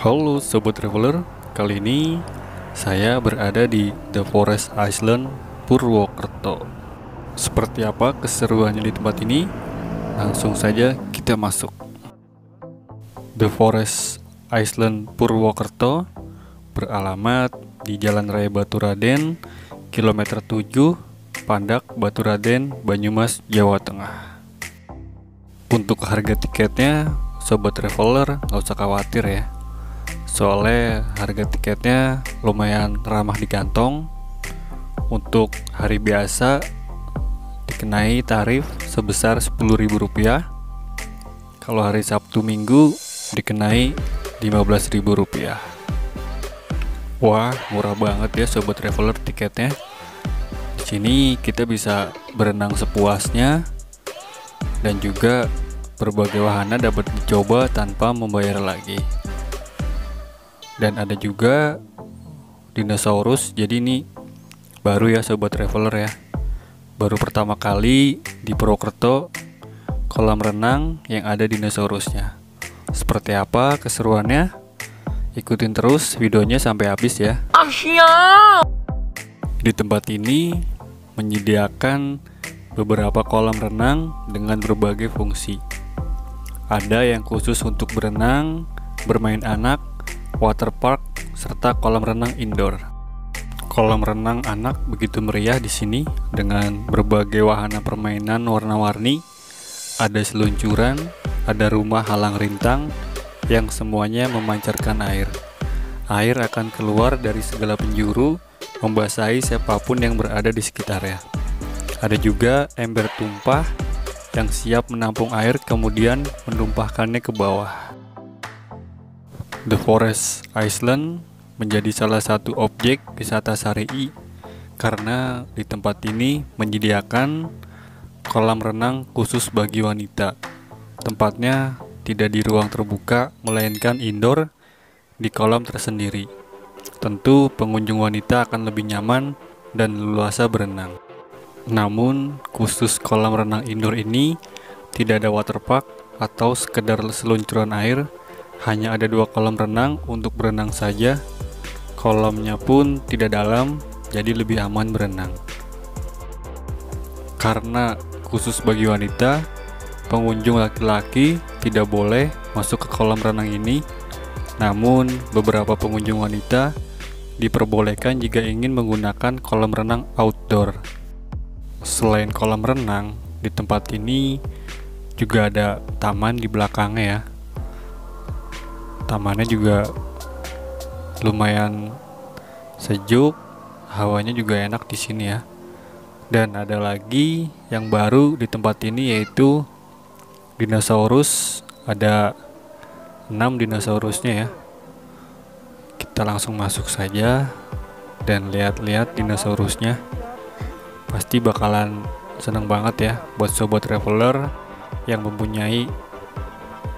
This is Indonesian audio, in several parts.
Halo Sobat Traveler, kali ini saya berada di The Forest Island Purwokerto. Seperti apa keseruannya di tempat ini? Langsung saja kita masuk. The Forest Island Purwokerto beralamat di Jalan Raya Baturaden, kilometer 7, Pandak, Baturaden, Banyumas, Jawa Tengah. Untuk harga tiketnya, Sobat Traveler nggak usah khawatir ya soalnya harga tiketnya lumayan ramah di kantong. Untuk hari biasa dikenai tarif sebesar Rp10.000 kalau hari Sabtu Minggu dikenai Rp15.000 wah murah banget ya sobat traveler tiketnya. Di sini kita bisa berenang sepuasnya dan juga berbagai wahana dapat dicoba tanpa membayar lagi dan ada juga dinosaurus jadi ini baru ya sobat traveler ya. Baru pertama kali di Purwokerto kolam renang yang ada dinosaurusnya. Seperti apa keseruannya? Ikutin terus videonya sampai habis ya. Di tempat ini menyediakan beberapa kolam renang dengan berbagai fungsi. Ada yang khusus untuk berenang bermain anak waterpark, serta kolam renang indoor. Kolam renang anak begitu meriah di sini dengan berbagai wahana permainan warna-warni. Ada seluncuran, ada rumah halang rintang yang semuanya memancarkan air. Air akan keluar dari segala penjuru, membasahi siapa pun yang berada di sekitarnya. Ada juga ember tumpah yang siap menampung air kemudian menumpahkannya ke bawah. The Forest Island menjadi salah satu objek wisata syari'i karena di tempat ini menyediakan kolam renang khusus bagi wanita. Tempatnya tidak di ruang terbuka, melainkan indoor di kolam tersendiri. Tentu pengunjung wanita akan lebih nyaman dan leluasa berenang. Namun, khusus kolam renang indoor ini tidak ada waterpark atau sekedar seluncuran air hanya ada dua kolam renang untuk berenang saja. Kolamnya pun tidak dalam, jadi lebih aman berenang. Karena khusus bagi wanita, pengunjung laki-laki tidak boleh masuk ke kolam renang ini. Namun, beberapa pengunjung wanita diperbolehkan jika ingin menggunakan kolam renang outdoor. Selain kolam renang, di tempat ini juga ada taman di belakangnya ya tamannya juga lumayan sejuk hawanya juga enak di sini ya. Dan ada lagi yang baru di tempat ini yaitu dinosaurus. Ada 6 dinosaurusnya ya. Kita langsung masuk saja dan lihat-lihat dinosaurusnya. Pasti bakalan seneng banget ya buat sobat traveler yang mempunyai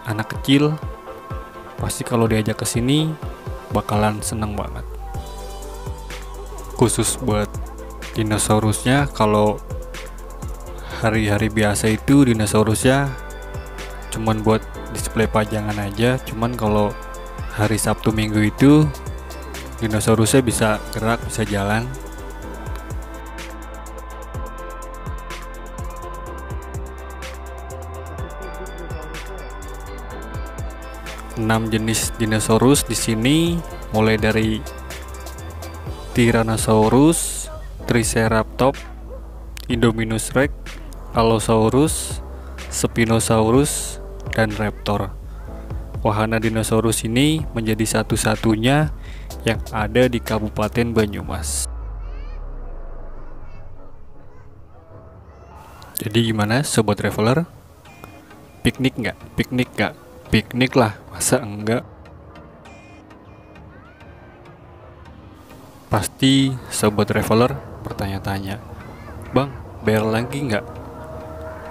anak kecil pasti kalau diajak ke sini bakalan seneng banget. Khusus buat dinosaurusnya kalau hari-hari biasa itu dinosaurusnya cuman buat display pajangan aja, cuman kalau hari Sabtu Minggu itu dinosaurusnya bisa gerak, bisa jalan, 6 jenis dinosaurus di sini mulai dari Tyrannosaurus, Triceratops, Indominus rex, Allosaurus, Spinosaurus, dan Raptor. Wahana dinosaurus ini menjadi satu-satunya yang ada di Kabupaten Banyumas. Jadi gimana sobat traveler? Piknik nggak? Piknik nggak? Piknik lah Masa enggak? Pasti sobat traveler bertanya-tanya, Bang, bayar lagi nggak?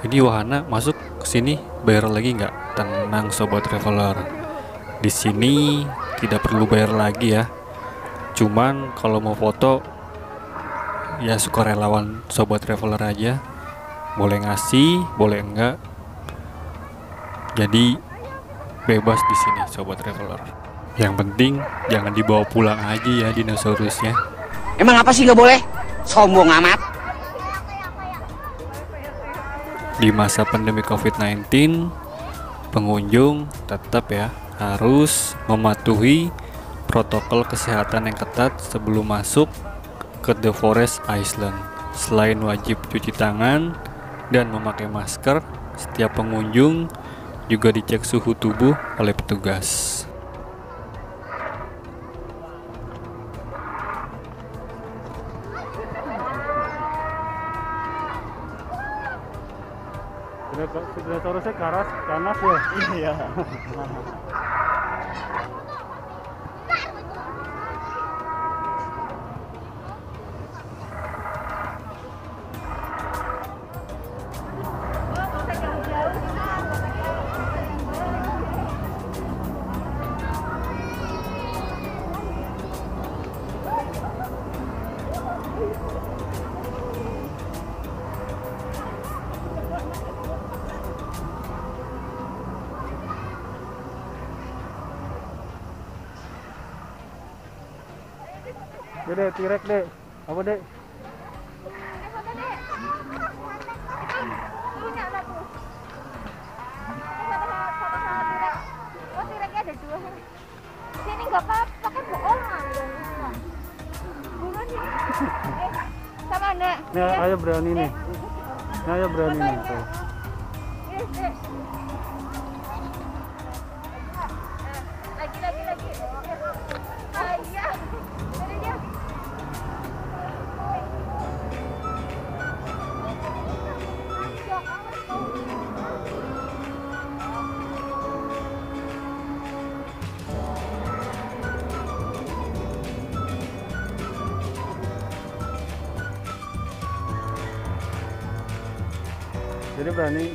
Ini wahana masuk ke sini bayar lagi nggak? Tenang sobat traveler. Di sini tidak perlu bayar lagi ya. Cuman kalau mau foto ya suka relawan sobat traveler aja. Boleh ngasih, boleh enggak. Jadi bebas di sini sobat traveler Yang penting jangan dibawa pulang aja ya dinosaurusnya. Emang apa sih nggak boleh? Sombong amat. Di masa pandemi COVID-19, pengunjung tetap ya harus mematuhi protokol kesehatan yang ketat sebelum masuk ke The Forest Island. Selain wajib cuci tangan dan memakai masker, setiap pengunjung juga dicek suhu tubuh oleh petugas. Dinosaurusnya karas, panas ya? Iya. Dek, tirek dek. Apa dek? Sini nggak apa-apa kan bohongan Bukan sini. Eh, Sama nek. Nih, ayo berani nih. Nih, ayo berani nih. Jadi berani.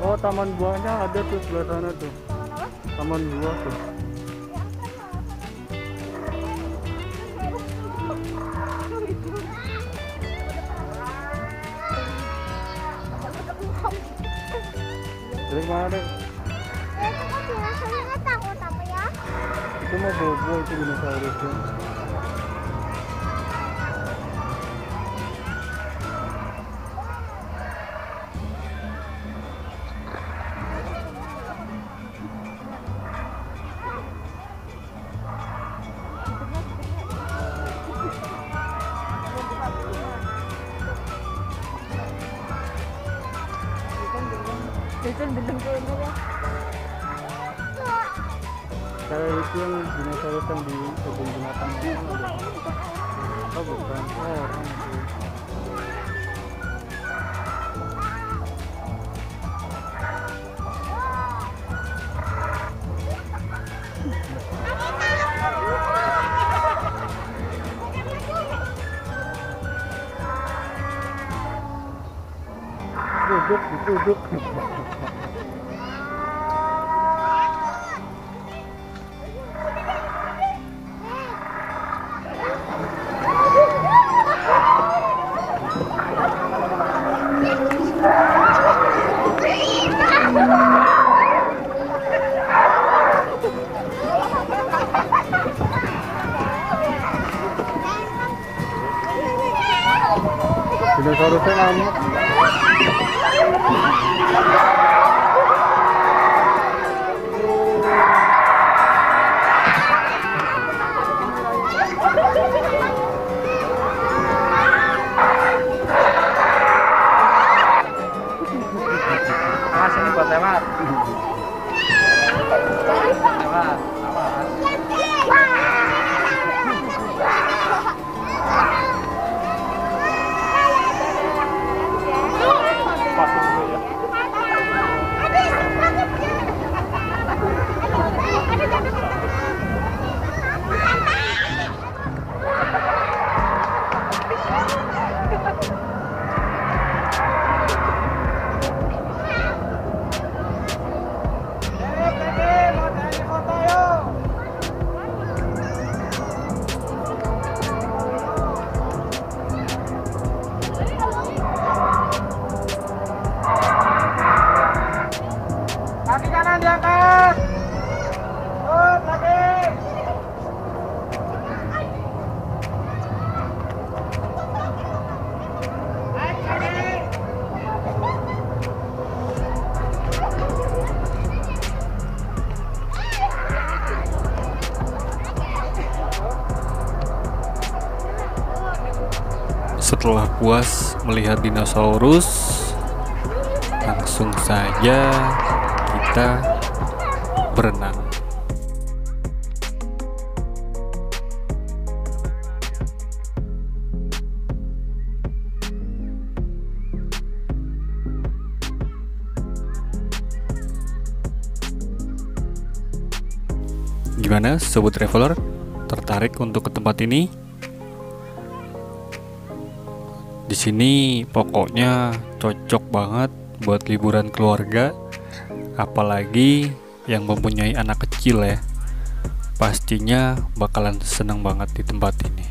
Oh, taman buahnya ada tuh sebelah sana tuh. Taman buah tuh. Dari mana dek? Eh, itu kok dinosaurusnya takut apa ya? Itu mau bobo itu dinosaurusnya. Kayak itu yang dinosaurus yang di kebun binatang itu. Oh bukan, oh orang itu. Duduk, duduk. Dinosaurusnya ngamuk. Awas Setelah puas melihat dinosaurus, langsung saja kita berenang. Gimana sobat traveler? Tertarik untuk ke tempat ini? Di sini pokoknya cocok banget buat liburan keluarga, apalagi yang mempunyai anak kecil ya. Pastinya bakalan seneng banget di tempat ini.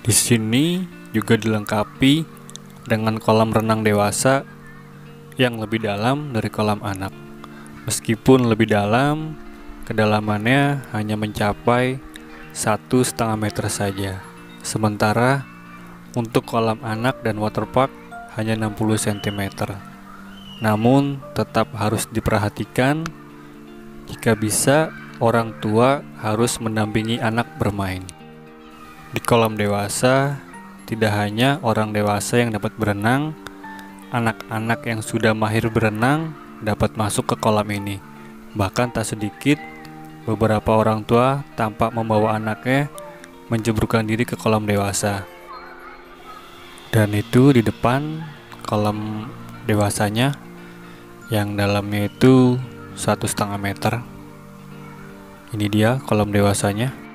Di sini juga dilengkapi dengan kolam renang dewasa yang lebih dalam dari kolam anak. Meskipun lebih dalam, kedalamannya hanya mencapai satu setengah meter saja. Sementara untuk kolam anak dan waterpark hanya 60 cm. Namun tetap harus diperhatikan jika bisa orang tua harus mendampingi anak bermain. Di kolam dewasa, tidak hanya orang dewasa yang dapat berenang, anak-anak yang sudah mahir berenang dapat masuk ke kolam ini. Bahkan tak sedikit beberapa orang tua tampak membawa anaknya menjeburkan diri ke kolam dewasa. Dan itu di depan kolam dewasanya yang dalamnya itu satu setengah meter. Ini dia kolam dewasanya.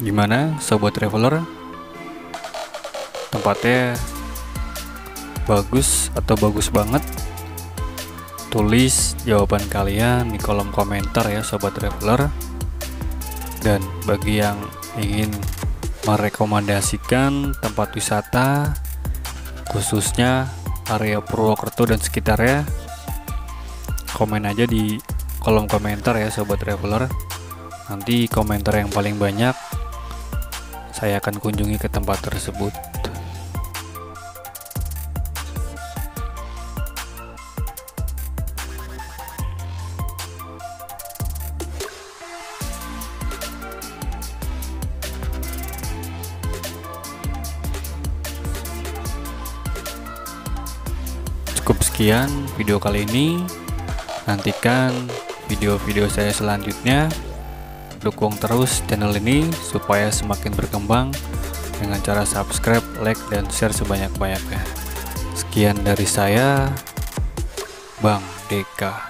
Gimana sobat traveler? Tempatnya bagus atau bagus banget? Tulis jawaban kalian di kolom komentar ya sobat traveler. Dan bagi yang ingin merekomendasikan tempat wisata khususnya area Purwokerto dan sekitarnya komen aja di kolom komentar ya sobat traveler nanti komentar yang paling banyak saya akan kunjungi ke tempat tersebut. Cukup sekian video kali ini. Nantikan video-video saya selanjutnya dukung terus channel ini supaya semakin berkembang dengan cara subscribe, like, dan share sebanyak-banyaknya. Sekian dari saya, Bang Deka.